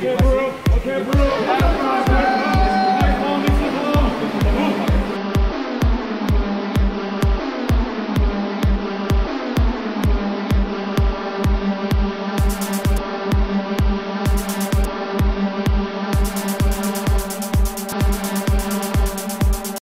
Okay, bro. Okay, bro.